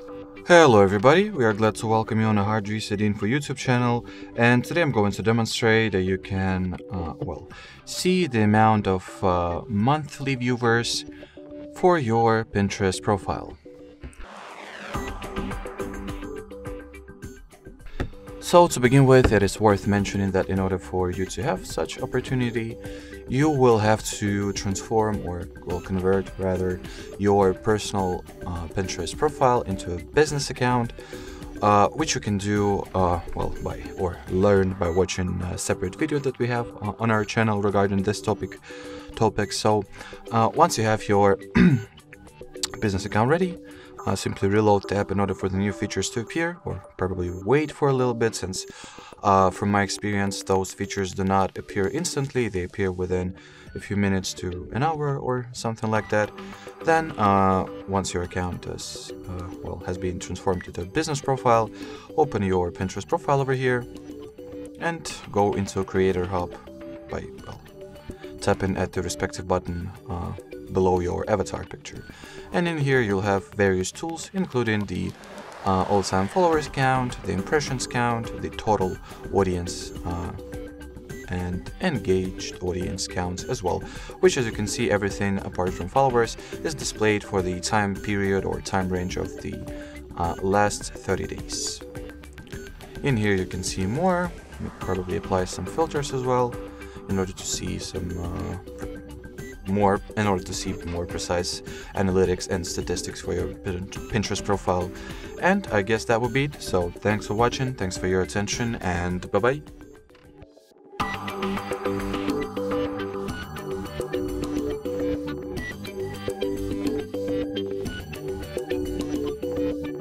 Hello everybody, we are glad to welcome you on the Hard Reset Info YouTube channel and today I'm going to demonstrate that you can, uh, well, see the amount of uh, monthly viewers for your Pinterest profile. So to begin with, it is worth mentioning that in order for you to have such opportunity, you will have to transform or will convert rather your personal uh, Pinterest profile into a business account, uh, which you can do uh, well by or learn by watching a separate video that we have on our channel regarding this topic. Topic. So uh, once you have your business account ready, uh, simply reload the app in order for the new features to appear or probably wait for a little bit since uh, from my experience those features do not appear instantly. They appear within a few minutes to an hour or something like that. Then uh, once your account is, uh, well, has been transformed to a business profile open your Pinterest profile over here and go into Creator Hub by well, tapping at the respective button uh, below your avatar picture. And in here you'll have various tools, including the uh, all-time followers count, the impressions count, the total audience uh, and engaged audience counts as well, which as you can see everything apart from followers is displayed for the time period or time range of the uh, last 30 days. In here you can see more, probably apply some filters as well in order to see some uh, more in order to see more precise analytics and statistics for your Pinterest profile. And I guess that would be it. So thanks for watching, thanks for your attention, and bye bye.